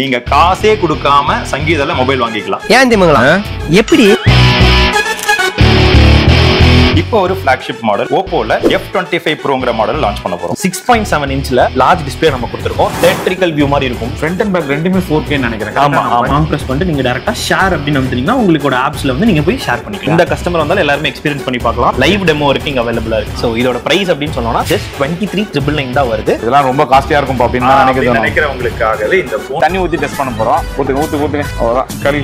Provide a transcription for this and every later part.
நீங்க காசே கொடுக்காம சங்கீதால மொபைல் வாங்கிக்கலாம். ஏன் தெரியுமாங்களா எப்படி? இப்போ ஒரு ஃபிளாக்ஷிப் மாடல் ஓப்போல எஃப் டுவெண்ட்டி ஃபைவ் ப்ரோங்கிற மாடல் லான்ச் பண்ண போறோம். சிக்ஸ் பாயிண்ட் செவன் இன்ச்ல லார்ஜ் டிஸ்பிளே நம்ம கொடுத்துருக்கோம். எலக்ட்ரிக்கல் வியூ மாதிரி இருக்கும். ஃப்ரண்ட் அண்ட் பேக் ரெண்டுமே ஃபோர் கே நினைக்கிறேன். ஆமா ஆமா. ப்ரெஸ் பண்ணிட்டு நீங்க டேரக்டா ஷேர் அப்படின்னு அமுத்துனீங்கன்னா உங்களோட ஆப்ஸ்ல வந்து நீங்க போய் ஷேர் பண்ணிக்கலாம். இந்த கஸ்டமர் வந்தாலும் எல்லாருமே எக்ஸ்பீரியன்ஸ் பண்ணி பார்க்கலாம். லைவ் டெமோ வரைக்கும் இங்க அவைலபிளா இருக்கு. ஸோ இதோட பிரைஸ் அப்படின்னு சொன்னோம்னா just twenty three triple nine தான் வருது. இதெல்லாம் ரொம்ப காஸ்ட்லியா இருக்கும் அப்படின்னு நினைக்கிறேன் நினைக்கிறவங்களுக்காகவே இந்த தண்ணி ஊத்தி டெஸ்ட் பண்ண போறோம். ஊத்துங்க ஊத்து ஊத்துங்க. அவ்வளவுதான். கறி.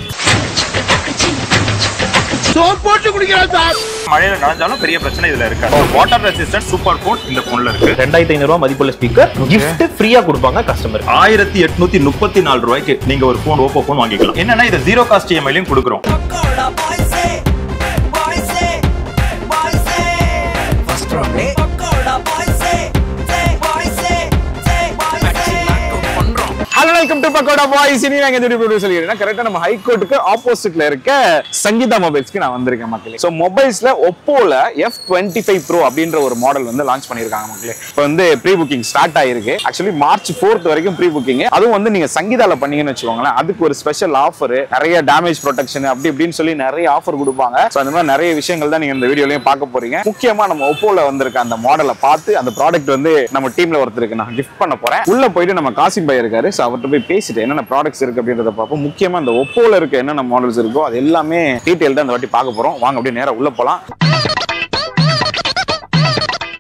மழையில நனைஞ்சாலும் பெரிய பிரச்சனை இதுல இருக்காது. வாட்டர் ரெசிஸ்டன்ட் சூப்பர் போன் இந்த போன்ல இருக்கு. ரெண்டாயிரத்தி ஐநூறு ரூபாய் மதிப்புள்ள ஸ்பீக்கர் gift ஃப்ரீயா கொடுப்பாங்க கஸ்டமர் ஆயிரத்தி எட்நூத்தி முப்பத்தி நாலு ரூபாய்க்கு நீங்க ஒரு போன் ஓப்போ போன் வாங்கிக்கலாம். என்னன்னா இது ஜீரோ காஸ்ட் இஎம்ஐலையும் கொடுக்குறோம். வெல்கம் டு பக்கோடா பாய்ஸ் இனி நாங்க எந்த வீடியோ சொல்லிக்கிறேன் கரெக்டா நம்ம ஹைகோர்ட்டுக்கு ஆப்போசிட்ல இருக்க சங்கீதா மொபைல்ஸ்க்கு நான் வந்திருக்கேன் மக்களே. ஸோ மொபைல்ஸ்ல ஒப்போல எஃப் டுவெண்ட்டி ஃபைவ் ப்ரோ அப்படின்ற ஒரு மாடல் வந்து லான்ச் பண்ணியிருக்காங்க மக்களே. இப்போ வந்து ப்ரீ புக்கிங் ஸ்டார்ட் ஆயிருக்கு. ஆக்சுவலி மார்ச் ஃபோர்த் வரைக்கும் ப்ரீ புக்கிங் அதுவும் வந்து நீங்க சங்கீதால பண்ணீங்கன்னு வச்சுக்கோங்களேன் அதுக்கு ஒரு ஸ்பெஷல் ஆஃபர் நிறைய டேமேஜ் ப்ரொடெக்ஷன் அப்படி இப்படின்னு சொல்லி நிறைய ஆஃபர் கொடுப்பாங்க. ஸோ அந்த மாதிரி நிறைய விஷயங்கள் தான் நீங்க இந்த வீடியோலயும் பார்க்க போறீங்க. முக்கியமா நம்ம ஒப்போல வந்திருக்க அந்த மாடலை பார்த்து அந்த ப்ராடக்ட் வந்து நம்ம டீம்ல ஒருத்தருக்கு நான் கிஃப்ட் பண்ண போறேன். உள்ள போயிட்டு நம்ம காசிம் பை இருக்காரு. ஸோ அவர்கிட்ட போய் பேசிட்டு என்னென்ன ப்ராடக்ட்ஸ் இருக்கு அப்படின்றத பார்ப்போம். முக்கியமா இந்த ஒப்போல இருக்க என்னென்ன மாடல்ஸ் இருக்கோ அது எல்லாமே டீட்டெயில் தான் இந்த வாட்டி பார்க்க போறோம். வாங்க அப்படியே நேரா உள்ள போலாம்.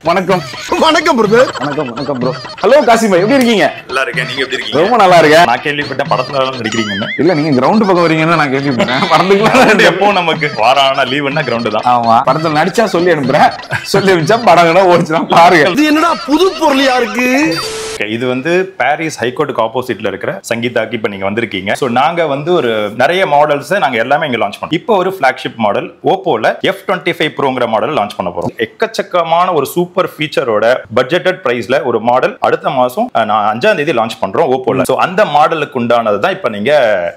வணக்கம். வணக்கம் பிரதர் வணக்கம் வணக்கம் ப்ரோ ஹலோ காசிம் எப்படி இருக்கீங்க? நல்லா இருக்கேன். நீங்க எப்படி இருக்கீங்க? ரொம்ப நல்லா இருக்கேன். நான் கேள்விப்பட்டேன் படத்துல எல்லாம் நடிக்கிறீங்கன்னு இல்ல நீங்க கிரவுண்ட் பக்கம் வரீங்கன்னு நான் கேள்விப்பட்டேன். மறந்துக்கலாம். எப்போ நமக்கு. வாரான லீவுன்னா கிரவுண்டு தான். ஆமா. படத்துல நடிச்சா சொல்லி அனுப்புறேன். சொல்லி அனுப்பிச்சா படங்கன்னா ஓடிச்சுனா பாருங்க. இது என்னடா புது பொருளியா இருக்கு Okay, இது வந்து பாரிஸ் ஹைகோர்ட்டுக்கு ஆப்போசிட்ல இருக்கிற சங்கீதாக்கு இப்ப நீங்க வந்திருக்கீங்க. சோ நாங்க வந்து ஒரு நிறைய மாடல்ஸ் நாங்க எல்லாமே இங்க லான்ச் பண்ணோம். இப்போ ஒரு ஃபிளாக்ஷிப் மாடல் ஓப்போல எஃப் டுவெண்ட்டி ஃபைவ் ப்ரோங்கிற மாடல் லான்ச் பண்ண போறோம். எக்கச்சக்கமான ஒரு சூப்பர் ஃபீச்சரோட பட்ஜெட்டட் பிரைஸ்ல ஒரு மாடல் அடுத்த மாசம் அஹ், நான் அஞ்சாம் தேதி லான்ச் பண்றோம் ஓப்போல சோ அந்த மாடலுக்கு உண்டானது தான் இப்ப நீங்க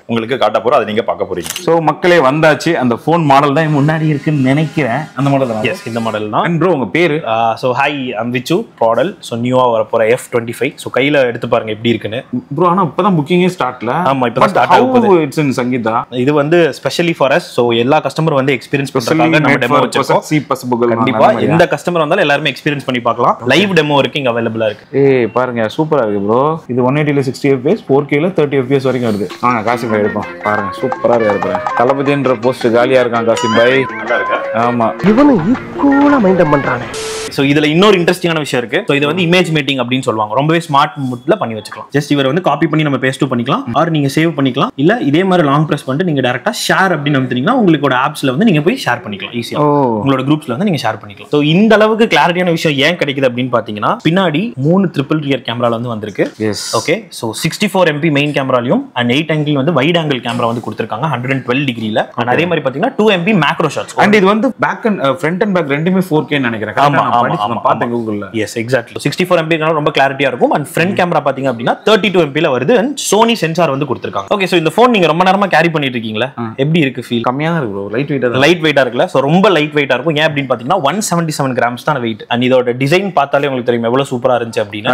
உங்களுக்கு காட்ட போறோம் அதை நீங்க பார்க்க போறீங்க. சோ மக்களே வந்தாச்சு. அந்த போன் மாடல் தான் முன்னாடி இருக்குன்னு நினைக்கிறேன். அந்த மாடல் தான். எஸ் இந்த மாடல் தான். ப்ரோ உங்க பேரு? So hi am Vichu model so நியூவாக வரப்போற எஃப் டுவெண்ட்டி ஃபைவ் ஸோ கையில் எடுத்து பாருங்க எப்படி இருக்குன்னு. ப்ரோ ஆனா இப்பதான் புக்கிங்கே ஸ்டார்ட்ல ஆமா, இப்பதான் start ஆக போகுது. It's in Sangeetha? இது வந்து ஸ்பெஷலி ஃபார் அஸ் ஸோ எல்லா கஸ்டமர் வந்து எக்ஸ்பீரியன்ஸ் பண்ணுறதுக்காக நம்ம டெமோ வச்சிருக்கோம். சி பசபுகள் கண்டிப்பா. எந்த கஸ்டமர் வந்தாலும் எல்லாருமே எக்ஸ்பீரியன்ஸ் பண்ணி பார்க்கலாம். லைவ் டெமோ வரைக்கும் இங்க அவைலபிளா இருக்கு. ஏய் பாருங்க சூப்பரா இருக்கு ப்ரோ இது ஒன் எயிட்டில சிக்ஸ்டி எஃபிஎஸ் ஃபோர் கேல தேர்ட்டி எஃபிஎஸ் வரைக்கும் வருது. வாங்க காசிம் பாய் எடுப்போம். பாருங்க சூப்பரா இருக்கிறேன் தளபதின்ற போஸ்ட் காலியா இருக்கான் காசிம் பாய். நல்லா இருக்கா? ஆமா. இவனும் ஈக்குவலா மைண்டம் பண்றானே. ஸோ இதுல இன்னொரு இன்ட்ரெஸ்டிங்கான விஷயம் இருக்கு. ஸோ இது வந்து இமேஜ் மீட்டிங் அப்படின்னு சொல்லுவாங்க. ரொம்பவே ஸ்மார்ட் மூட்ல பண்ணி வச்சுக்கலாம். ஜஸ்ட் இவர் வந்து காப்பி பண்ணி நம்ம பேஸ்ட் பண்ணிக்கலாம். ஆர் நீங்க சேவ் பண்ணிக்கலாம். இல்ல இதே மாதிரி லாங் பிரஸ் பண்ணிட்டு நீங்க டேரக்டா ஷேர் அப்படின்னு அமுத்துனீங்கன்னா உங்களோட ஆப்ஸ்ல வந்து நீங்க போய் ஷேர் பண்ணிக்கலாம். ஈஸியா உங்களோட குரூப்ஸ்ல வந்து நீங்க ஷேர் பண்ணிக்கலாம். ஸோ இந்த அளவுக்கு கிளாரிட்டியான விஷயம் ஏன் கிடைக்குது அப்படின்னு பாத்தீங்கன்னா பின்னாடி மூணு ட்ரிபிள் ரியர் கேமரால வந்து வந்திருக்கு. Okay so sixty four MP main கேமராலையும் and eight angle வந்து வைட் ஆங்கிள் கேமரா வந்து கொடுத்துருக்காங்க. ஹண்ட்ரட் அண்ட் டுவெல் டிகிரில அண்ட் அதே மாதிரி பாத்தீங்கன்னா two MP macro shots and இது வந்து back and front and back ரெண்டுமே ஃபோர் கே நினைக்கிறேன். ஆமா, பார்த்தேன் கூகுள்ல எஸ் எக்ஸாக்ட்லி சிக்ஸ்டி ஃபோர் ரொம்ப கிளாரிட்டியா இருக்கும். அண்ட் ஃப்ரண்ட் கேமரா பாத்தீங்க அப்படின்னா தேர்ட்டி டூ எம்பில வருது. அண்ட் சோனி சென்சார் வந்து கொடுத்துருக்காங்க. ஓகே ஸோ இந்த ஃபோன் நீங்க ரொம்ப நேரமா கேரி பண்ணிட்டு இருக்கீங்களா? எப்படி இருக்கு ஃபீல் கம்மியா தான் இருக்கு ப்ரோ லைட் வெயிட்டா தான் லைட் வெயிட்டா இருக்குல்ல? ஸோ ரொம்ப லைட் வெயிட்டா இருக்கும். ஏன் அப்படின்னு பாத்தீங்கன்னா ஒன் செவன்டி செவன் கிராம்ஸ் தான் வெயிட் அண்ட் இதோட டிசைன் பார்த்தாலே உங்களுக்கு தெரியும் எவ்வளவு சூப்பரா இருந்துச்சு அப்படின்னா.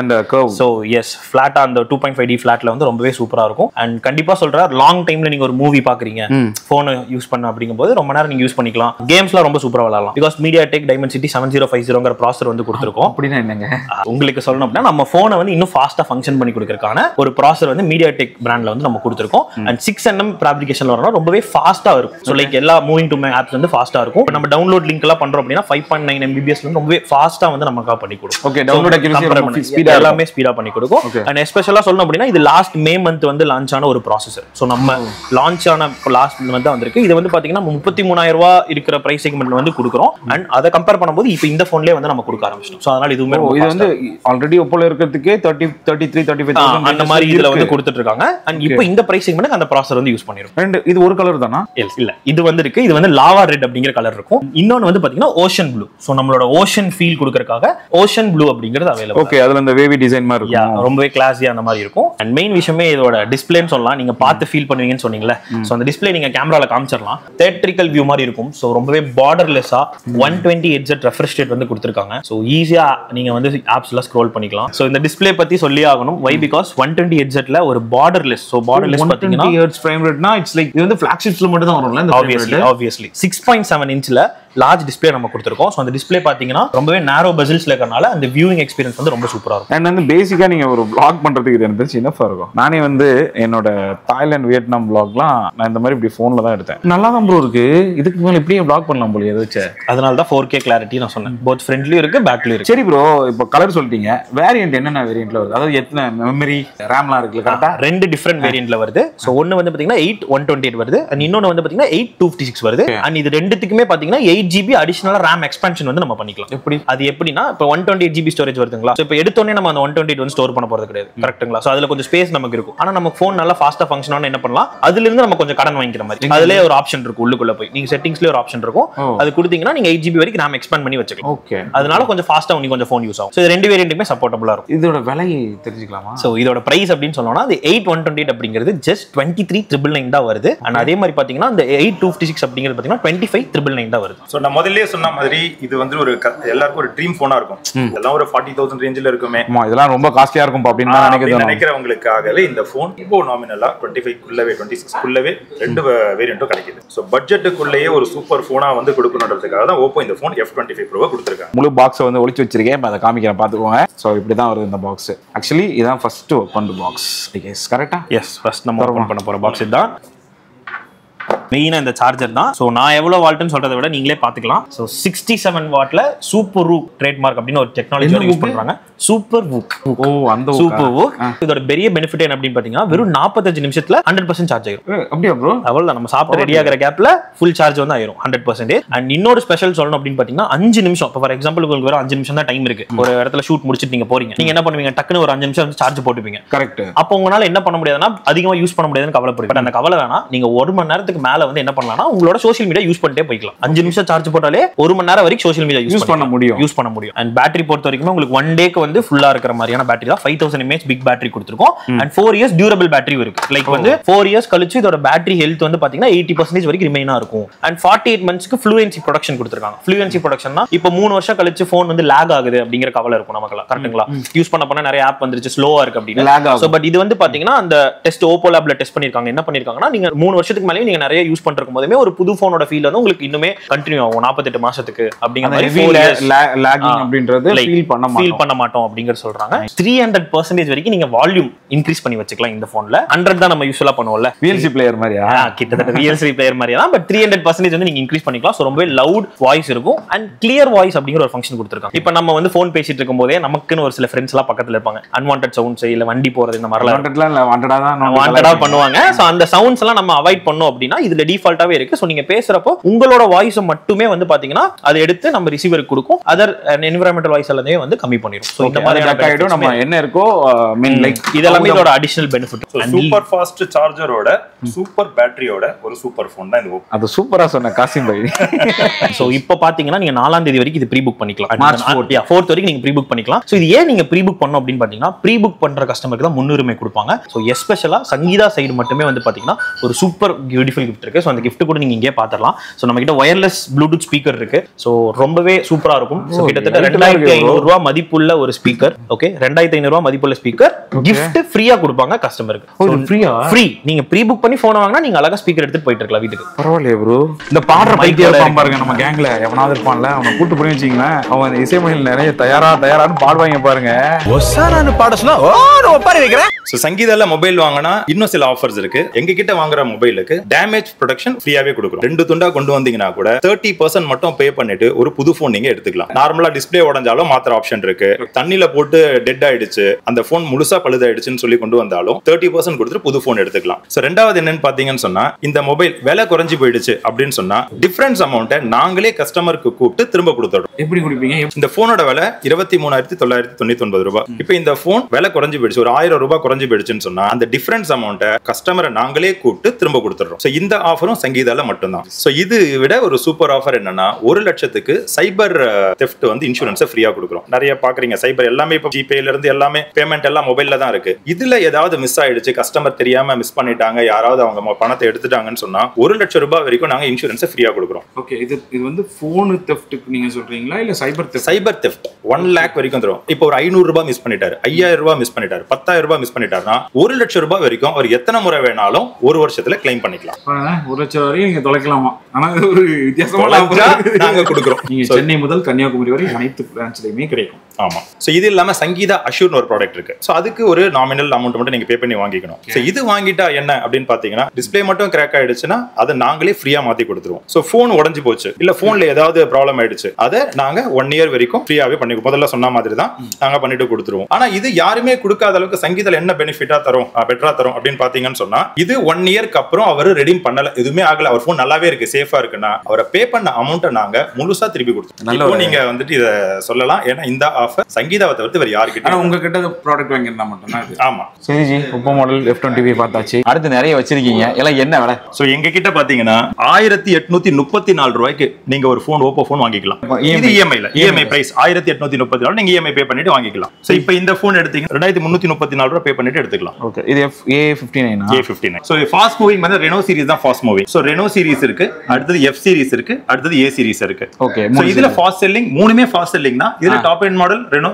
ஸோ எஸ் ஃபிளாட்டா அந்த டூ பாயிண்ட் ஃபைவ் டி ஃபிளாட்ல வந்து ரொம்பவே சூப்பரா இருக்கும். அண்ட் கண்டிப்பா சொல்றேன் லாங் டைம்ல நீங்க ஒரு மூவி பாக்குறீங்க போனை யூஸ் பண்ண அப்படிங்கும்போது ரொம்ப நேரம் யூஸ் பண்ணிக்கலாம். கேம்ஸ்லாம் ரொம்ப சூப்பரா விளையாடலாம். Because MediaTek Dimensity seven zero five ஜீரோங்கிற processor வந்து கொடுத்துருக்கோம். அப்படின்னா என்னங்க? உங்களுக்கு சொல்லணும் அப்படின்னா நம்ம போனை வந்து இன்னும் ஃபாஸ்டா ஃபங்க்ஷன் பண்ணி கொடுக்கறதுக்கான ஒரு ப்ராசர் வந்து மீடியா டெக் பிராண்ட்ல வந்து நம்ம கொடுத்துருக்கோம். அண்ட் சிக்ஸ் என்எம் ஃபேப்ரிகேஷன் வரணும் ரொம்பவே ஃபாஸ்டா இருக்கும். ஸோ லைக் எல்லா மூவிங் டு மை ஆப்ஸ் வந்து ஃபாஸ்டா இருக்கும். இப்ப நம்ம டவுன்லோட் லிங்க் எல்லாம் பண்றோம் அப்படின்னா ஃபைவ் பாயிண்ட் நைன் எம்பிபிஎஸ் வந்து ரொம்பவே ஃபாஸ்டா வந்து நமக்காக பண்ணி கொடுக்கும். Speed ஆ இருக்கும். எல்லாமே ஸ்பீடா பண்ணி கொடுக்கும். அண்ட் எஸ்பெஷலா சொல்லணும் அப்படின்னா இது லாஸ்ட் மே மந்த் வந்து லான்ச் ஆன ஒரு ப்ராசஸர் ஸோ நம்ம லான்ச் ஆன லாஸ்ட் மந்த் வந்திருக்கு. இது வந்து பாத்தீங்கன்னா முப்பத்தி மூணாயிரம் ரூபாய் இருக்கிற பிரைஸ் செக்மெண்ட் வந்து கொடுக்குறோம். அண்ட் அதை கம்பேர் பண்ணும்போது இப்போ இந்த போன்லேயே வந்து நம்ம கொடுக்க ஆரம்பிச்சிட்டோம். ஸோ அதனால இதுவுமே இது வந்து ஆல்ரெடி ஒப்போல இருக்கிறதுக்கே thirty thirty three thirty five அந்த மாதிரி இதுல வந்து கொடுத்துட்டு இருக்காங்க அண்ட் இப்போ இந்த பிரைஸ் செக்மெண்ட் அந்த ப்ராசர் வந்து யூஸ் பண்ணிரும். ரெண்டு இது ஒரு கலர் தானா? இல்ல. இது வந்து இருக்கு. இது வந்து லாவா ரெட் அப்படிங்கிற கலர் இருக்கும். இன்னொன்னு வந்து பாத்தீங்கன்னா ஓஷன் ப்ளூ சோ நம்மளோட ஓஷன் ஃபீல் கொடுக்கறதுக்காக ஓஷன் ப்ளூ அப்படிங்கிறது அவைலபிள் ஓகே அதுல இந்த வேவி டிசைன் மாதிரி இருக்கும்? ரொம்பவே கிளாஸியா அந்த மாதிரி இருக்கும். அண்ட் மெயின் விஷயமே இதோட டிஸ்பிளேன்னு சொல்லலாம். நீங்க பார்த்து ஃபீல் பண்ணுவீங்கன்னு சொன்னீங்கல்ல. சோ அந்த டிஸ்பிளே நீங்க கேமரால காமிச்சிடலாம். தேட்ரிக்கல் வியூ மாதிரி இருக்கும். சோ ரொம்பவே பார்டர்லெஸ்ஸா ஒன் டுவெண்ட்டி எட்ஜெட் ரெஃப்ரெஷ் ரேட் வந்து கொடுத்துருக்காங்க. கொடுத்துருக்காங்க ஸோ ஈஸியா நீங்க வந்து ஆப்ஸ் எல்லாம் ஸ்க்ரோல் பண்ணிக்கலாம். ஸோ இந்த டிஸ்ப்ளே பத்தி சொல்லி ஆகணும். வை பிகாஸ் ஒன் டுவெண்ட்டி ஹெட்செட்ல ஒரு பார்டர்லெஸ் ஸோ பார்டர்லெஸ் பாத்தீங்கன்னா ஹெர்ட்ஸ் ஃப்ரேம் ரேட்னா இட்ஸ் லைக் இது வந்து ஃபிளாக்ஷிப்ஸ்ல மட்டும் தான் வரும்ல obviously? Obviously six point seven இன்ச்ல large display நம்ம கொடுத்துருக்கோம். ஸோ அந்த டிஸ்ப்ளே பாத்தீங்கன்னா ரொம்பவே நேரோ பசில்ஸ்ல இருக்கறனால அந்த வியூவிங் எக்ஸ்பீரியன்ஸ் வந்து ரொம்ப சூப்பரா இருக்கும். அண்ட் வந்து பேசிக்கா நீங்க ஒரு vlog பண்றதுக்கு இது எனக்கு தெரிஞ்சு இனஃபா இருக்கும். நானே வந்து என்னோட தாய்லாந்து வியட்நாம் vlogலாம் நான் இந்த மாதிரி இப்படி போன்ல தான் எடுத்தேன். நல்லா தான் ப்ரோ இருக்கு. இதுக்கு மேல இப்படியே vlog பண்ணலாம் போல எதாச்சும் அதனால தான் ஃபோர் கே கிளாரிட்டி நான் சொன்னேன். போத் ஃப்ரண்ட்லயும் இருக்கு பேக்லயும் இருக்கு. சரி ப்ரோ இப்போ கலர் சொல்லிட்டீங்க. வேரியன்ட் என்னென்ன வேரியன்ட்ல வருது? அதாவது எத்தனை மெமரி ரேம்லாம் இருக்குல்ல கரெக்டா ரெண்டு டிஃப்ரெண்ட் வேரியன்ட்ல வருது. ஸோ ஒன்னு வந்து பாத்தீங்கன்னா எயிட் ஒன் டுவெண்ட்டி எயிட் வருது. அண்ட் இன்னொன்னு வந்து பாத்தீங்கன்னா எயிட் டூ ஃபிஃப்டி சிக்ஸ் வருது அண்ட் இது ரெண்டுத்துக்குமே பாத்தீங்கன்னா எயிட் ஜிபி அடிஷனலா ரேம் எக்ஸ்பான்ஷன் வந்து நம்ம பண்ணிக்கலாம். எப்படி? அது எப்படின்னா இப்போ one twenty eight GB storage வருதுங்களா? ஸோ இப்போ எடுத்தோடனே நம்ம அந்த ஒன் டுவெண்ட்டி வந்து ஸ்டோர் பண்ண போறது கிடையாது. கரெக்ட்டுங்களா ஸோ அதுல கொஞ்சம் ஸ்பேஸ் நமக்கு இருக்கும். ஆனா நம்ம ஃபோன் நல்லா ஃபாஸ்டா ஃபங்க்ஷன் ஆன என்ன பண்ணலாம்? அதுல இருந்து நம்ம கொஞ்சம் கடன் வாங்கிக்கிற மாதிரி. அதுலயே ஒரு ஆப்ஷன் இருக்கும் உள்ளுக்குள்ள போய். நீங்க செட்டிங்ஸ்லயே ஒரு ஆப்ஷன் இருக்கும். அது கொடுத்தீங்கன்னா நீங்க எயிட் ஜிபி வரைக்கும் ரேம் எக்ஸ்பேண்ட் பண்ணி வச்சுக்கலாம். ஓகே அதனால கொஞ்சம் ஃபாஸ்டா உங்களுக்கு கொஞ்சம் ஃபோன் யூஸ் ஆகும். ஸோ இது ரெண்டு வேரியண்ட்டுமே சப்போர்ட்டபுளா இருக்கும். இதோட விலை தெரிஞ்சுக்கலாமா? ஸோ இதோட பிரைஸ் அப்படின்னு சொன்னோம்னா அது எயிட் ஒன் டுவெண்ட்டி அப்படிங்கிறது just twenty three triple nine தான் வருது. அண்ட் அதே மாதிரி பார்த்தீங்கன்னா இந்த எயிட் டூ ஃபிஃப்டி சிக்ஸ் அப்படிங்கிறது பார்த்தீங்கன்னா டுவெண்ட்டி ஃபைவ் ட்ரிபிள் நைன் தான் வருது. ஸோ நான் முதல்லயே சொன்ன மாதிரி இது வந்து ஒரு எல்லாருக்கும் ஒரு ட்ரீம் ஃபோனா இருக்கும். இதெல்லாம் ஒரு ஃபார்ட்டி தௌசண்ட் ரேஞ்சில் இருக்குமே. இதெல்லாம் ரொம்ப காஸ்ட்லியா இருக்கும் அப்படின்னு தான் நினைக்கிறேன் நினைக்கிறவங்களுக்காகவே இந்த ஃபோன் இப்போ நாமினலா டுவெண்ட்டி ஃபைவ் குள்ளவே டுவெண்ட்டி சிக்ஸ் குள்ளவே ரெண்டு வேரியண்ட்டும் கிடைக்குது. ஸோ பட்ஜெட்டுக்குள்ளேயே ஒரு சூப்பர் ஃபோனா வந்து கொடுக்கணுன்றதுக்காக தான் ஓப்போ இந்த ஃபோன் எஃப் டுவெண்ட்டி ஃபைவ் ப்ரோவை கொடுத்துருக்காங்க. முழு பாக்ஸை வந்து ஒளிச்சு வச்சிருக்கேன். அதை காமிக்கிறேன் பார்த்துக்கோங்க. ஸோ இப்படி தான் வருது இந்த பாக்ஸ் ஆக்சுவலி இதான் ஃபர்ஸ்ட் ஒப்பன் பாக்ஸ் கரெக்டா எஸ் ஃபர்ஸ்ட் நம்ம ஓப்பன் பண்ண போற பாக்ஸ் இதுதான். மெயினாக இந்த சார்ஜர் தான். ஸோ நான் எவ்வளோ வால்ட்னு சொல்றதை விட நீங்களே பார்த்துக்கலாம். ஸோ சிக்ஸ்டி செவன் வாட்ல சூப்பர் ரூக் ட்ரேட்மார்க் அப்படின்னு ஒரு டெக்னாலஜி யூஸ்? பண்றாங்க. சூப்பர் வூக் ஓ அந்த சூப்பர் வூக். இதோட பெரிய பெனிஃபிட் என்ன அப்படின்னு பார்த்தீங்கன்னா வெறும் நாற்பத்தஞ்சு நிமிஷத்துல ஹண்ட்ரட் பர்சன்ட் சார்ஜ் ஆயிரும். அப்படியா ப்ரோ அவ்வளவுதான். நம்ம சாப்பிட்டு ரெடி ஆகிற கேப்ல ஃபுல் சார்ஜ் வந்து ஆயிரும் ஹண்ட்ரட் பர்சன்டேஜ் அண்ட் இன்னொரு ஸ்பெஷல் சொல்லணும் அப்படின்னு பாத்தீங்கன்னா அஞ்சு நிமிஷம். இப்போ ஃபார் எக்ஸாம்பிள் உங்களுக்கு வெறும் அஞ்சு நிமிஷம் தான் டைம் இருக்கு ஒரு இடத்துல ஷூட் முடிச்சுட்டு நீங்க போறீங்க. நீங்க என்ன பண்ணுவீங்க? டக்குன்னு ஒரு அஞ்சு நிமிஷம் சார்ஜ் போட்டுப்பீங்க. கரெக்ட் அப்போ உங்களால என்ன பண்ண முடியாதுன்னா அதிகமா யூஸ் பண்ண முடியாதுன்னு கவலைப்படுங்க பட் அந்த கவலை வேணாம். நீங்க ஒரு மணி நேரத்துக்கு மேல வந்து என்ன பண்ணலாம்னா உங்களோட சோஷியல் மீடியா யூஸ் பண்ணிட்டே போய்க்கலாம். அஞ்சு நிமிஷம் சார்ஜ் போட்டாலே ஒரு மணி நேரம் வரைக்கும் சோஷியல் மீடியா யூஸ் பண்ண முடியும். யூஸ் பண்ண முடியும். அண்ட் பேட்டரி பொறுத்த வரைக்கும் உங்களுக்கு ஒன் டேக்கு வந்து ஃபுல்லா இருக்கிற மாதிரியான பேட்டரி தான். Five thousand mAh big battery கொடுத்துருக்கோம். And four years durable battery இருக்கு. லைக் வந்து ஃபோர் இயர்ஸ் கழிச்சு இதோட பேட்டரி ஹெல்த் வந்து பாத்தீங்கன்னா எயிட்டி பர்சன்டேஜ் வரைக்கும் ரிமைனா இருக்கும். அண்ட் ஃபார்ட்டி எயிட் மந்த்ஸ்க்கு ஃப்ளூயன்சி ப்ரொடக்ஷன் கொடுத்துருக்காங்க. ஃப்ளூயன்சி ப்ரொடக்ஷன்னா இப்போ மூணு வருஷம் கழிச்சு ஃபோன் வந்து லேக் ஆகுது அப்படிங்கிற கவலை இருக்கும் நமக்குலாம் கரெக்ட்டுங்களா யூஸ் பண்ண பண்ண நிறைய ஆப் வந்துருச்சு. ஸ்லோவா இருக்கு அப்படின்னு. ஸோ பட் இது வந்து பாத்தீங்கன்னா அந்த டெஸ்ட் ஓப்போ லேப்ல டெஸ்ட் பண்ணிருக்காங்க. என்ன பண்ணிருக்காங்கன்னா நீங்க மூணு வருஷத்துக்கு மேலே நீங்க நிறைய யூஸ் பண்றக்கும் போதுமே ஒரு புது போனோட ஃபீல் வந்து உங்களுக்கு இன்னுமே கண்டினியூ ஆகும். நாற்பத்தெட்டு மாசத்துக்கு அப்படிங்கிற மாதிரி. அப்படின்றது ஃபீல் பண்ண ஃபீல் மாட்டோம். பண்ண மாட்டோம் அப்படிங்கிற சொல்றாங்க. த்ரீ ஹண்ட்ரட் பர்சன்டேஜ் வரைக்கும் நீங்க வால்யூம் இன்க்ரீஸ் பண்ணி வச்சுக்கலாம் இந்த போன்ல ஹண்ட்ரட் தான் நம்ம யூஸ்வலா பண்ணுவோம்ல. விஎல்சி பிளேயர் மாதிரியா? கிட்டத்தட்ட விஎல்சி பிளேயர் மாதிரி தான். பட் த்ரீ ஹண்ட்ரட் பர்சன்டேஜ் வந்து நீங்க இன்க்ரீஸ் பண்ணிக்கலாம். ஸோ ரொம்பவே லவுட் வாய்ஸ் இருக்கும். அண்ட் கிளியர் வாய்ஸ் அப்படிங்கிற ஒரு ஃபங்க்ஷன் கொடுத்துருக்காங்க. இப்போ நம்ம வந்து ஃபோன் பேசிட்டு இருக்கும் போதே நமக்குன்னு ஒரு சில ஃப்ரெண்ட்ஸ் எல்லாம் பக்கத்துல இருப்பாங்க. அன்வான்ட் சவுண்ட்ஸ் இல்ல வண்டி போறது இந்த மாதிரிலாம் நம்ம வாண்டடா. பண்ணுவாங்க. சோ அந்த சவுண்ட்ஸ் எல்லாம் நம்ம அவாய்ட் பண்ணோம் அப்படின்னா இதுல டிஃபால்ட்டாவே இருக்கு. சோ நீங்க பேசுறப்போ உங்களோட வாய்ஸ் மட்டுமே வந்து பாத்தீங்கன்னா அதை எடுத்து நம்ம ரிசீவருக்கு கொடுக்கும். அதர் என்விரான்மெண்டல் வாய்ஸ் எல்லாமே வந்து கம்மி பண்ணிடும் சோ இந்த ஆயிடும். நம்ம மாதிரி என்ன இருக்கோ மீன் லைக் இதெல்லாமே இதோட அடிஷனல் பெனிஃபிட் சூப்பர் ஃபாஸ்ட் சார்ஜரோட சூப்பர் பேட்டரியோட ஒரு சூப்பர் ஃபோன் தான் ஓப்போ அது சூப்பரா சொன்ன காசிம் பாய் சோ இப்போ பாத்தீங்கன்னா நீங்க நாலாம் தேதி வரைக்கும் இது ப்ரீ புக் பண்ணிக்கலாம். March 4th. ஃபோர்த் வரைக்கும் நீங்க ப்ரீ புக் பண்ணிக்கலாம். சோ இது ஏன் நீங்க ப்ரீ புக் பண்ணோம் அப்படின்னு பாத்தீங்கன்னா ப்ரீ புக் பண்ற கஸ்டமருக்கு தான் முன்னுரிமை கொடுப்பாங்க. சோ எஸ்பெஷலா சங்கீதா சைடு மட்டுமே வந்து பாத்தீங்கன்னா ஒரு சூப்பர் பியூட்டிஃபுல் கிஃப்ட் இருக்கு சோ அந்த கிஃப்ட் கூட நீங்க இங்கே பாத்திரலாம். சோ நம்ம கிட்ட ஒயர்லெஸ் ப்ளூடூத் ஸ்பீக்கர் இருக்கு. சோ ரொம்பவே சூப்பரா இருக்கும். கிட்டத்தட்ட ரெண்டாயிரத்தி இருக்கு bro. ஐநூறு ரூபாய் மதிப்புள்ள ஒரு ஸ்பீக்கர் ஓகே ரெண்டாயிரத்தி ஐநூறு ரூபாய் மதிப்புள்ள ஸ்பீக்கர் கிஃப்ட் ஃப்ரீயா கொடுப்பாங்க கஸ்டமருக்கு? ஃப்ரீ நீங்க ப்ரீ புக் பண்ணி போன் வாங்கினா நீங்க அழகா ஸ்பீக்கர் எடுத்துட்டு போயிட்டு இருக்கலாம் வீட்டுக்கு. பரவாயில்லையே ப்ரோ இந்த பாடுற இருப்பான் பாருங்க நம்ம கேங்ல எவனாவது இருப்பான்ல அவனை கூட்டு போய் வச்சுங்களேன் அவன் இசைமணியில் நிறைய தயாரா தயாரான்னு பாடுவாங்க பாருங்க. ஒசாரான்னு பாட சொன்னா ஓ ஒப்பாரி வைக்கிறேன். ஸோ சங்கீதால மொபைல் வாங்கினா இன்னும் சில ஆஃபர்ஸ் இருக்கு. எங்க கிட்ட வாங்குற மொபைலுக்கு டேமேஜ் ப்ரொடக்ஷன் ஃப்ரீயாவே கொடுக்குறோம். ரெண்டு துண்டா கொண்டு வந்தீங்கன்னா கூட தேர்ட்டி பர்சன்ட் மட்டும் பே பண்ணிட்டு ஒரு புது ஃபோன் நீங்க எடுத்துக்கலாம். நார்மலா டிஸ்ப்ளே உடஞ்சாலும் மாத்திர ஆப்ஷன் இருக்கு. தண்ணியில போட்டு டெட் ஆயிடுச்சு அந்த ஃபோன் முழுசா பழுதாயிடுச்சுன்னு சொல்லி கொண்டு வந்தாலும் தேர்ட்டி பர்சன்ட் கொடுத்துட்டு புது ஃபோன் எடுத்துக்கலாம். ஸோ ரெண்டாவது என்னன்னு பாத்தீங்கன்னு சொன்னா இந்த மொபைல் விலை குறைஞ்சு போயிடுச்சு அப்படின்னு சொன்னா டிஃபரன்ஸ் அமௌண்ட்டை நாங்களே கஸ்டமருக்கு கூப்பிட்டு திரும்ப கொடுத்துடுறோம். எப்படி குடிப்பீங்க? இந்த போனோட விலை இருபத்தி மூணாயிரத்தி தொள்ளாயிரத்தி தொண்ணூத்தி ஒன்பது ரூபாய் இப்போ இந்த போன் விலை குறைஞ்சு போயிடுச்சு ஒரு ஆயிரம் ரூபாய் குறைஞ்சு போயிடுச்சுன்னு சொன்னா அந்த டிஃபரன்ஸ் அமௌண்ட்டை கஸ்டமரை நாங்களே கூப்பிட்டு திரும்ப கொடுத்துறோம் ஸோ இந்த ஆஃபரும் சங்கீதால மட்டும்தான். ஸோ இது விட ஒரு சூப்பர் ஆஃபர் என்னன்னா ஒரு லட்சத்துக்கு சைபர் தெஃப்ட் வந்து இன்சூரன்ஸை ஃப்ரீயா கொடுக்குறோம். நிறைய பாக்குறீங்க சைபர் எல்லாமே இப்போ ஜிபேல இருந்து எல்லாமே பேமெண்ட் எல்லாம் மொபைல்ல தான் இருக்கு. இதுல ஏதாவது மிஸ் ஆயிடுச்சு கஸ்டமர் தெரியாம மிஸ் பண்ணிட்டாங்க யாராவது அவங்க பணத்தை எடுத்துட்டாங்கன்னு சொன்னா ஒரு லட்சம் ரூபாய் வரைக்கும் நாங்க இன்சூரன்ஸை ஃப்ரீயா கொடுக்குறோம். ஓகே இது இது வந்து ஃபோனு தெஃப்ட்டுக்கு நீங்க சொல்றீங்களா இல்ல cyber theft cyber theft one lakh வரைக்கும் தரும். இப்போ ஒரு ஐநூறு ரூபாய் மிஸ் பண்ணிட்டாரு. ஐயாயிரம் ரூபாய் மிஸ் பண்ணிட்டாரு. பத்தாயிரம் ரூபாய் மிஸ் பண்ணிட்டாருன்னா ஒரு லட்சம் ரூபாய் வரைக்கும் அவர் எத்தனை முறை வேணாலும் ஒரு வருஷத்துல கிளைம் பண்ணிக்கலாம். ஒரு லட்சம் வரையும் நீங்க தொலைக்கலாமா? ஆனா இது ஒரு வித்தியாசமான. நாங்க கொடுக்குறோம். நீங்க சென்னை முதல் கன்னியாகுமரி வரை அனைத்து பிரான்ச்லயுமே கிடைக்கும். ஆமா. சோ இது இல்லாம சங்கீதா அஷூர்னு ஒரு ப்ராடக்ட் இருக்கு. சோ அதுக்கு ஒரு நாமினல் அமௌண்ட் மட்டும் நீங்க பே பண்ணி வாங்கிக்கணும். சோ இது வாங்கிட்டா என்ன அப்படின்னு பாத்தீங்கன்னா டிஸ்ப்ளே மட்டும் கிராக் ஆயிடுச்சுன்னா அதை நாங்களே ஃப்ரீயா மாத்தி கொடுத்துருவோம். சோ ஃபோன் உடைஞ்சு போச்சு. இல்ல போன்ல ஏதாவது ப்ராப்ளம் ஆயிடுச்சு. அதை நாங்க ஒன் இயர் வரைக்கும் ஃப்ரீயாவே பண்ணி முதல்ல சொன்ன மாதிரி தான் நாங்க பண்ணிட்டு கொடுத்துருவோம். ஆனா இது யாருமே கொடுக்காத அளவுக்கு சங்கீதால என்ன பெனிஃபிட்டா தரும் பெட்டரா தரும் அப்படின்னு பாத்தீங்கன்னு சொன்னா இது ஒன் இயர்க்கு அப்புறம் அவர் ரெடீம் பண்ணல எதுவுமே ஆகல. அவர் ஃபோன் நல்லாவே இருக்கு சேஃபா இருக்குன்னா அவரை பே பண்ண அமௌண்ட்டை நாங்க முழுசா திருப்பி கொடுத்தோம் நல்ல நீங்க வந்துட்டு இத சொல்லலாம். ஏன்னா இந்த ஆஃபர் சங்கீதாவை தவிர்த்து வேற ஆனா யாருக்கிட்ட உங்ககிட்ட ப்ராடக்ட் வாங்கியிருந்தா மட்டும்தான் இது. ஆமா. சரி ji Oppo model F twenty பார்த்தாச்சு. அடுத்து நிறைய வச்சிருக்கீங்க. எல்லாம் என்ன விலை? சோ எங்க கிட்ட பாத்தீங்கன்னா ஆயிரத்தி எட்நூத்தி முப்பத்தி நாலு ரூபாய்க்கு நீங்க ஒரு போன் ஓப்போ போன் வாங்கிக்கலாம். இது இஎம்ஐல இஎம்ஐ பிரைஸ் ஆயிரத்தி எட்நூத்தி முப்பத்தி நாலு நீங்க இஎம்ஐ பே பண்ணிட்டு வாங்கிக்கலாம். சோ இப்போ இந்த போன் எடுத்தீங்க ரெண்டாயிரத்தி முன்னூத்தி முப்பத்தி நாலு ரூபாய் பே பண்ணிட்டு எடுத்துக்கலாம். ஓகே இது F A fifty Naina A fifty nine so fast moving வந்து ரெனோ சீரிஸ் தான் fast moving so Reno series இருக்கு அடுத்தது எஃப் சீரிஸ் இருக்கு அடுத்தது ஏ சீரிஸ் இருக்கு. Okay, ஸோ இதுல ஃபாஸ்ட் செல்லிங் மூணுமே ஃபாஸ்ட் செல்லிங் தான். இதுல top end model Reno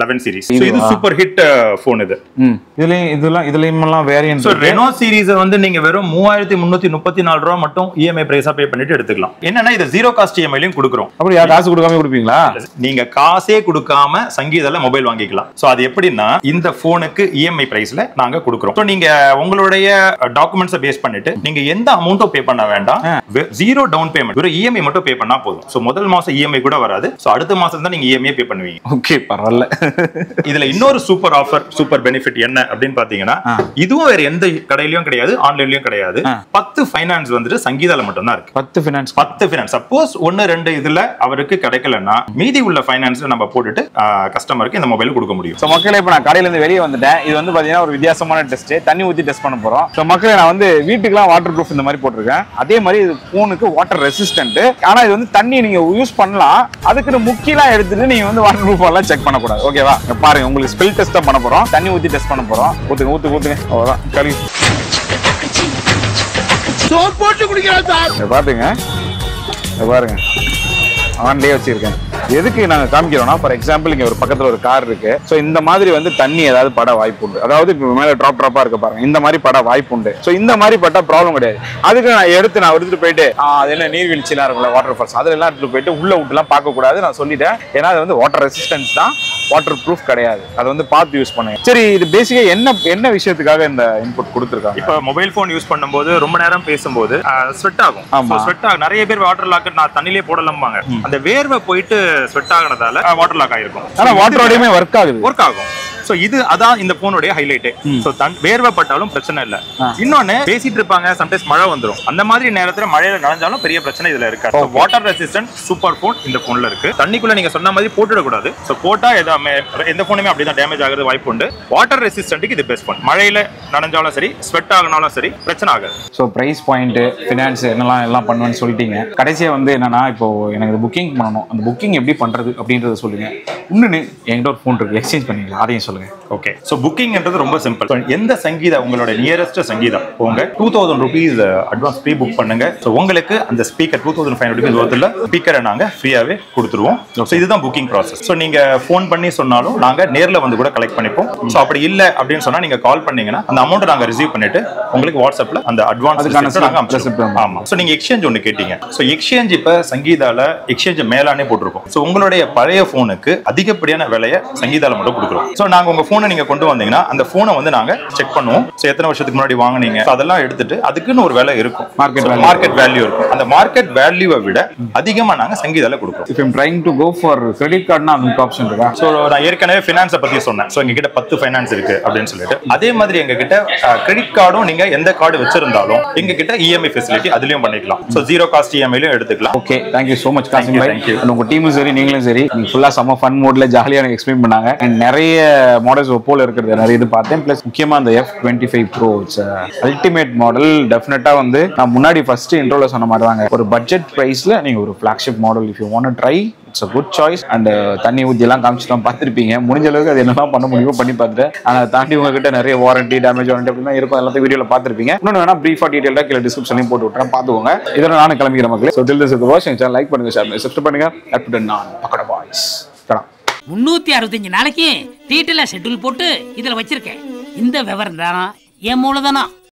eleven series so இது? சூப்பர் ஹிட் ஃபோன் இது. ம். இதுலயும் இதெல்லாம் இதுலயும் எல்லாம் வேரியன்ட் ஸோ ரெனோ சீரிஸை வந்து நீங்க வெறும் மூவாயிரத்தி முன்னூத்தி முப்பத்தி நாலு ரூபா மட்டும் இஎம்ஐ பிரைஸா பே பண்ணிட்டு எடுத்துக்கலாம். என்னன்னா இது ஜீரோ காஸ்ட் இஎம்ஐலையும் கொடுக்குறோம். அப்படியா காசு கொடுக்காம கொடுப்பீங்களா? நீங்க காசே கொடுக்காம சங்கீதால மொபைல் வாங்கிக்கலாம். சோ அது எப்படின்னா இந்த போனுக்கு இஎம்ஐ பிரைஸ்ல நாங்க கொடுக்குறோம். நீங்க உங்களுடைய டாக்குமெண்ட்ஸை பேஸ் பண்ணிட்டு நீங்க எந்த அமௌண்ட்டும் பே பண்ண வேண்டாம். ஜீரோ டவுன் பேமெண்ட் ஒரு இஎம்ஐ மட்டும் பே பண்ணா போதும். சோ முதல் மாசம் இஎம்ஐ கூட வராது. சோ அடுத்த மாசம் தான் நீங்க இஎம்ஐ பே பண்ணுவீங்க. ஓகே பரவாயில்ல. இதுல இன்னொரு சூப்பர் ஆஃபர் சூப்பர் பெனிஃபிட் என்ன அப்படின்னு பாத்தீங்கன்னா இதுவும் வேற எந்த கடையிலயும் கிடையாது ஆன்லைன்லயும் கிடையாது. பத்து ஃபைனான்ஸ் வந்துட்டு சங்கீதால மட்டும் தான் இருக்கு. பத்து ஃபினான்ஸ் பத்து ஃபைனான்ஸ் சப்போஸ் ஒன்னு ரெண்டு இதுல அவருக்கு கிடைக்கலன்னா மீதி உள்ள ஃபைனான்ஸ்ல நம்ம போட்டுட்டு கஸ்டமருக்கு இந்த மொபைல் கொடுக்க முடியும். ஸோ மக்களே இப்போ நான் கடையில இருந்து வெளியே வந்துட்டேன். இது வந்து பாத்தீங்கன்னா ஒரு வித்தியாசமான டெஸ்ட் தண்ணி ஊத்தி டெஸ்ட் பண்ண போறோம். ஸோ மக்களே நான் வந்து வீட்டுக்குலாம் வாட்டர் ப்ரூஃப் இந்த மாதிரி போட்டிருக்கேன். அதே மாதிரி இது ஃபோனுக்கு வாட்டர் ரெசிஸ்டன்ட் ஆனா இது வந்து தண்ணி நீங்க யூஸ் பண்ணலாம். அதுக்குன்னு முக்கியலாம் எடுத்துட்டு நீங்க வந்து வாட்டர் ப்ரூஃப் எல்லாம் செக் பண்ணக்கூடாது. ஓகேவா பாருங்க உங்களுக்கு ஸ்பெல் டெஸ்ட் தான் பண்ண போறோம். தண்ணி ஊத்தி டெஸ்ட் பண்ண போறோம். ஊத்துங்க ஊத்து ஊத்துங்க. அவ்வளவுதான். கழுவி. இங்க பாத்துங்க. இங்க பாருங்க. ஆன்லயே வச்சிருக்கேன். எதுக்கு நாங்க காமிக்கிறோம்னா ஃபார் எக்ஸாம்பிள் இங்க ஒரு பக்கத்துல ஒரு கார் இருக்கு. சோ இந்த மாதிரி வந்து தண்ணி ஏதாவது பட வாய்ப்பு உண்டு. அதாவது மேல டிராப் டிராப்பா இருக்கு பாருங்க. இந்த மாதிரி பட வாய்ப்பு உண்டு. சோ இந்த மாதிரி பட்டா ப்ராப்ளம் கிடையாது. அதுக்கு நான் எடுத்து நான் எடுத்துட்டு போயிட்டு அது என்ன நீர்வீழ்ச்சிலாம் இருக்கும்ல வாட்டர் ஃபால்ஸ் அதுல எல்லாம் எடுத்துட்டு போயிட்டு உள்ள விட்டுலாம் பார்க்க கூடாது நான் சொல்லிட்டேன். ஏன்னா அது வந்து வாட்டர் ரெசிஸ்டன்ஸ் தான். வாட்டர் ப்ரூஃப் கிடையாது. அதை வந்து பார்த்து யூஸ் பண்ணுங்க. சரி இது பேசிக்கா என்ன என்ன விஷயத்துக்காக இந்த இன்புட் கொடுத்துருக்காங்க? இப்ப மொபைல் போன் யூஸ் பண்ணும்போது ரொம்ப நேரம் பேசும்போது ஸ்வெட் ஆகும். ஸ்வெட் ஆகும். நிறைய பேர் வாட்டர் லாக் நான் தண்ணிலே போடலம்பாங்க. அந்த வேர்வை போயிட்டு ஸ்வெட் ஆகுனதால வாட்டர் லாக் ஆயிருக்கும் ஆனா வாட்டரோடையுமே ஒர்க் ஆகுது. ஒர்க் ஆகும். சோ இது அதான் இந்த போனுடைய ஹைலைட்டே சோ தன் வேர்வை பட்டாலும் பிரச்சனை இல்ல. இன்னொன்னு பேசிட்டு இருப்பாங்க சம்டைம்ஸ் மழை வந்துரும். அந்த மாதிரி நேரத்துல மழையில நனைஞ்சாலும் பெரிய பிரச்சனை இதுல இருக்காது. வாட்டர் ரெசிஸ்டன்ட் சூப்பர் போன் இந்த போன்ல இருக்கு. தண்ணிக்குள்ள நீங்க சொன்ன மாதிரி போட்டுட கூடாது சோ போட்டா எதாமே எந்த போனுமே அப்படிதான் டேமேஜ் ஆகுறது வாய்ப்பு உண்டு. வாட்டர் ரெசிஸ்டன்ட்டுக்கு இது பெஸ்ட் போன் மழையில நனைஞ்சாலும் சரி ஸ்வெட் ஆகினாலும் சரி பிரச்சனை ஆகாது. ஸோ ப்ரைஸ் பாயிண்ட் ஃபினான்ஸ் என்னெல்லாம் எல்லாம் பண்ணுவேன்னு சொல்லிட்டீங்க. கடைசியாக வந்து என்னன்னா இப்போ எனக்கு புக்கிங் பண்ணணும். அந்த புக்கிங் எப்படி பண்றது அப்படின்றத சொல்லுங்க. இன்னொன்று என்கிட்ட ஒரு ஃபோன் இருக்கு. எக்ஸ்சேஞ்ச் பண்ணிக்கலாம் அதையும் சொல்லுங்க. ஓகே ஸோ புக்கிங்ன்றது ரொம்ப சிம்பிள் எந்த சங்கீதா உங்களோட நியரஸ்ட் சங்கீதா உங்க two thousand rupees advance pre book பண்ணுங்க. ஸோ உங்களுக்கு அந்த speaker two thousand five rupees ஒருத்தில் ஸ்பீக்கரை நாங்க ஃப்ரீயாவே கொடுத்துருவோம். ஸோ இதுதான் புக்கிங் ப்ராசஸ் ஸோ நீங்க ஃபோன் பண்ணி சொன்னாலும் நாங்க நேர்ல வந்து கூட கலெக்ட் பண்ணிப்போம். ஸோ அப்படி இல்ல அப்படின்னு சொன்னா நீங்க கால் பண்ணீங்கன்னா அந்த அமௌண்ட் நாங்க ரிசீவ் பண்ணிட்டு உங்களுக்கு வாட்ஸ்அப்ல அந்த அட்வான்ஸ் அதுக்கான receipt நாங்க receipt அனுப்பிச்சிடுவோம். வந்து. ஆமா. ஸோ நீங்க எக்ஸ்சேஞ்ச் ஒன்று கேட்டீங்க. ஸோ எக்ஸ்சேஞ்ச் இப்போ சங்கீதால எக்ஸ்சேஞ்ச் மேலானே போட்டிருக்கோம். ஸோ உங்களுடைய பழைய ஃபோனுக்கு அதிகப்படியான விலையை சங்கீதால மட்டும் கொடுக்குறோம். ஸோ நாங்க உங்க ஃபோனை நீங்க கொண்டு வந்தீங்கன்னா அந்த ஃபோனை வந்து நாங்க செக் பண்ணுவோம். ஸோ எத்தனை வருஷத்துக்கு முன்னாடி வாங்குனீங்க? அதெல்லாம் எடுத்துட்டு அதுக்குன்னு ஒரு விலை இருக்கும். Value. மார்க்கெட் வேல்யூ இருக்கும். அந்த மார்க்கெட் வேல்யூவை விட அதிகமா நாங்க சங்கீதால கொடுக்குறோம். I'm trying to go for credit கார்டுனா அந்த ஆப்ஷன் இருக்கா? ஸோ நான் ஏற்கனவே ஃபினான்ஸை பத்தி சொன்னேன். ஸோ எங்ககிட்ட பத்து ஃபைனான்ஸ் இருக்கு அப்படின்னு சொல்லிட்டு. அதே மாதிரி எங்ககிட்ட கிரெடிட் கார்டும் நீங்க எந்த கார்டு வச்சிருந்தாலும் எங்ககிட்ட இஎம்ஐ ஃபெசிலிட்டி அதுலயும் பண்ணிக்கலாம். ஸோ ஜீரோ காஸ்ட் இஎம்ஐலையும் எடுத்துக்கலாம். Okay thank you so much Kasim bye thank you. And உங்க டீமும் சரி நீங்களும் சரி நீங்க ஃபுல்லா செம்ம ஃபன் மோட்ல ஜாலியா எனக்கு எக்ஸ்பிளைன் பண்ணாங்க. அண்ட் நிறைய மாடல்ஸ் ஒப்போல இருக்கிறது நிறைய இது பார்த்தேன். ப்ளஸ் முக்கியமா அந்த F twenty five pro ultimate model டெஃபினட்டா வந்து நான் முன்னாடி ஃபர்ஸ்ட் இன்ட்ரோல சொன்ன மாதிரி தாங்க. ஒரு பட்ஜெட் பிரைஸ்ல நீங்க ஒரு flagship model if you want try it's a good choice and தண்ணி ஊத்தி எல்லாம் காமிச்சுலாம் பார்த்துருப்பீங்க. முடிஞ்ச அளவுக்கு அது என்னெல்லாம் பண்ண முடியுமோ பண்ணி பார்த்துட்டேன். அதை தாண்டி உங்ககிட்ட நிறைய வாரண்டி டேமேஜ் வாரண்டி அப்படிலாம் இருக்கும். எல்லாத்தையும் வீடியோல பார்த்துருப்பீங்க. இன்னொன்று வேணா பிரீஃபா டீடைல்டா கீழே டிஸ்கிரிப்ஷன்லையும் போட்டு விட்டுறேன். பார்த்துக்கோங்க. இதோட நானும் கிளம்பிக்கிற மக்களே. So till this watch channel like பண்ணுங்க ஷேர் பண்ணுங்க சப்ஸ்கிரைப் நான் பக்கட பாய்ஸ் முன்னூத்தி அறுபத்தஞ்சு நாளைக்கு டீட்டெயிலாக ஷெட்யூல் போட்டு இதில் வச்சிருக்கேன். இந்த விவரம் தான் என் மூலதனம்